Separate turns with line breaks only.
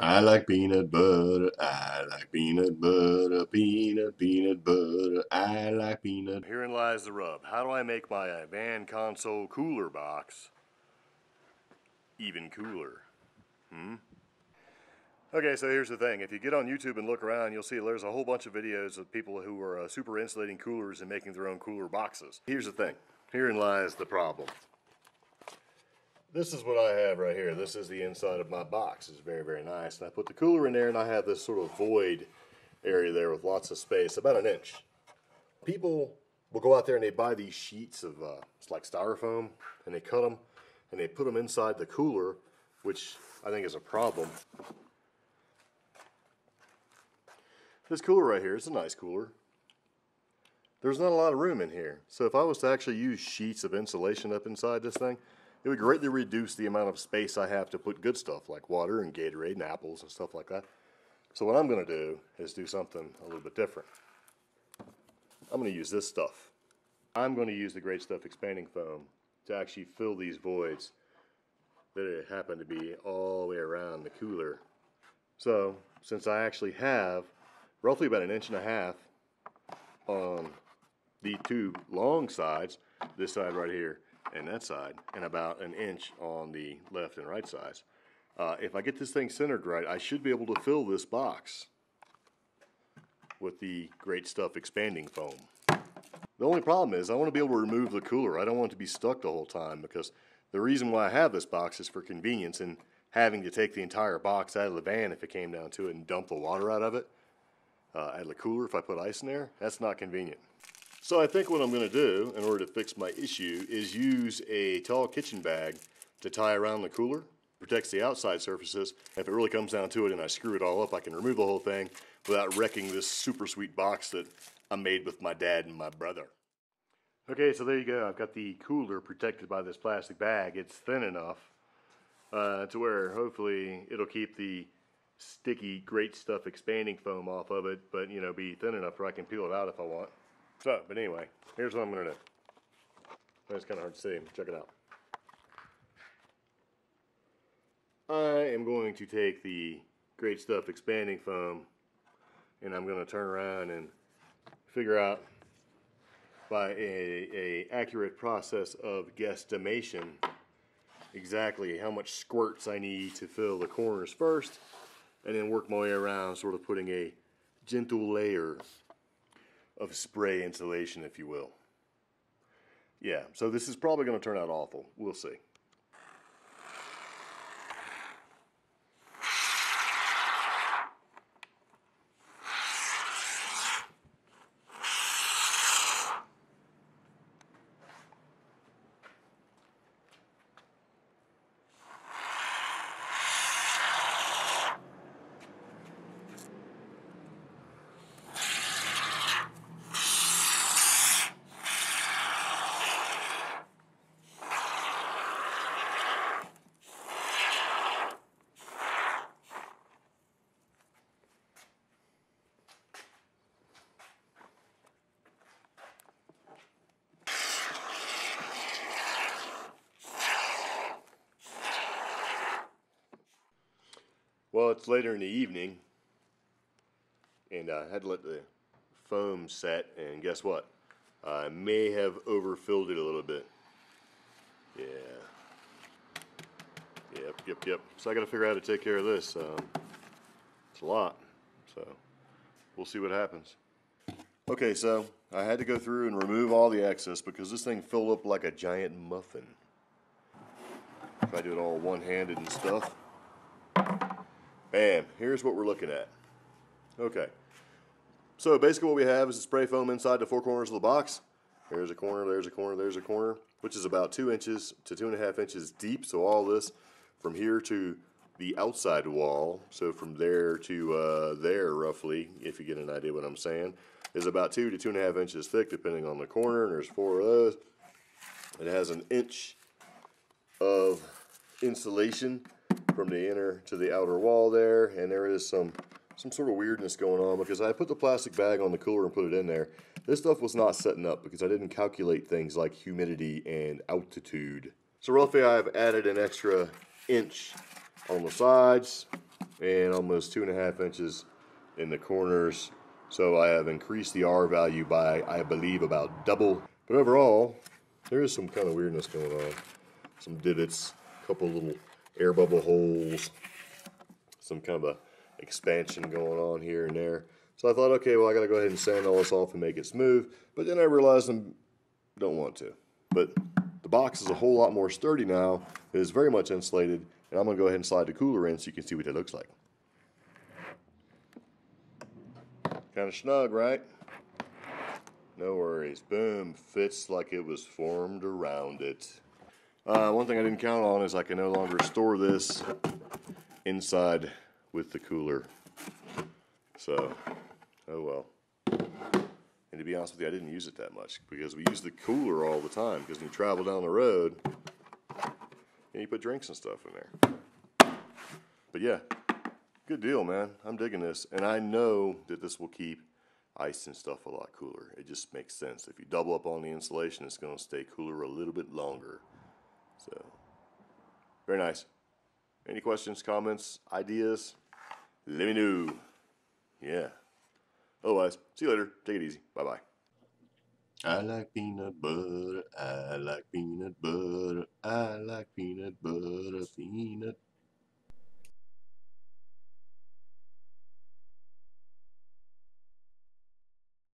I like peanut butter. I like peanut butter. Peanut, peanut butter. I like peanut. Herein lies the rub. How do I make my van console cooler box even cooler? Hmm? Okay, so here's the thing. If you get on YouTube and look around, you'll see there's a whole bunch of videos of people who are uh, super insulating coolers and making their own cooler boxes. Here's the thing. Herein lies the problem. This is what I have right here. This is the inside of my box. It's very, very nice. And I put the cooler in there and I have this sort of void area there with lots of space, about an inch. People will go out there and they buy these sheets of, uh, it's like styrofoam, and they cut them and they put them inside the cooler, which I think is a problem. This cooler right here, it's a nice cooler. There's not a lot of room in here. So if I was to actually use sheets of insulation up inside this thing, it would greatly reduce the amount of space I have to put good stuff like water and Gatorade and apples and stuff like that. So what I'm going to do is do something a little bit different. I'm going to use this stuff. I'm going to use the Great Stuff expanding foam to actually fill these voids that happen to be all the way around the cooler. So since I actually have roughly about an inch and a half on the two long sides, this side right here and that side, and about an inch on the left and right sides. Uh, if I get this thing centered right, I should be able to fill this box with the Great Stuff expanding foam. The only problem is I want to be able to remove the cooler. I don't want it to be stuck the whole time because the reason why I have this box is for convenience and having to take the entire box out of the van if it came down to it and dump the water out of it uh, out of the cooler if I put ice in there, that's not convenient. So I think what I'm going to do in order to fix my issue is use a tall kitchen bag to tie around the cooler. Protects the outside surfaces. If it really comes down to it and I screw it all up, I can remove the whole thing without wrecking this super sweet box that I made with my dad and my brother. Okay, so there you go. I've got the cooler protected by this plastic bag. It's thin enough uh, to where hopefully it'll keep the sticky, great stuff expanding foam off of it, but you know, be thin enough where I can peel it out if I want. So, but anyway, here's what I'm going to do. It's kind of hard to see. Check it out. I am going to take the Great Stuff expanding foam and I'm going to turn around and figure out by a, a accurate process of guesstimation exactly how much squirts I need to fill the corners first and then work my way around sort of putting a gentle layer of spray insulation, if you will. Yeah, so this is probably going to turn out awful. We'll see. Well, it's later in the evening, and I had to let the foam set, and guess what? I may have overfilled it a little bit. Yeah. Yep, yep, yep. So I got to figure out how to take care of this. Um, it's a lot, so we'll see what happens. Okay, so I had to go through and remove all the excess because this thing filled up like a giant muffin. If I do it all one-handed and stuff. Bam, here's what we're looking at. Okay, so basically what we have is a spray foam inside the four corners of the box. There's a corner, there's a corner, there's a corner, which is about two inches to two and a half inches deep. So all this from here to the outside wall, so from there to uh, there roughly, if you get an idea what I'm saying, is about two to two and a half inches thick depending on the corner, and there's four of those. It has an inch of insulation from the inner to the outer wall there, and there is some some sort of weirdness going on because I put the plastic bag on the cooler and put it in there. This stuff was not setting up because I didn't calculate things like humidity and altitude. So roughly I've added an extra inch on the sides and almost two and a half inches in the corners. So I have increased the R value by, I believe, about double. But overall, there is some kind of weirdness going on. Some divots, a couple little air bubble holes, some kind of a expansion going on here and there. So I thought, okay, well, I got to go ahead and sand all this off and make it smooth. But then I realized I don't want to. But the box is a whole lot more sturdy now. It is very much insulated. And I'm going to go ahead and slide the cooler in so you can see what it looks like. Kind of snug, right? No worries. Boom. Fits like it was formed around it. Uh, one thing I didn't count on is I can no longer store this inside with the cooler. So, oh well. And to be honest with you, I didn't use it that much because we use the cooler all the time because when you travel down the road, and you put drinks and stuff in there. But yeah, good deal, man. I'm digging this. And I know that this will keep ice and stuff a lot cooler. It just makes sense. If you double up on the insulation, it's going to stay cooler a little bit longer. So, very nice. Any questions, comments, ideas? Let me know. Yeah. Otherwise, see you later. Take it easy. Bye bye. I like peanut butter. I like peanut butter. I like peanut butter. Peanut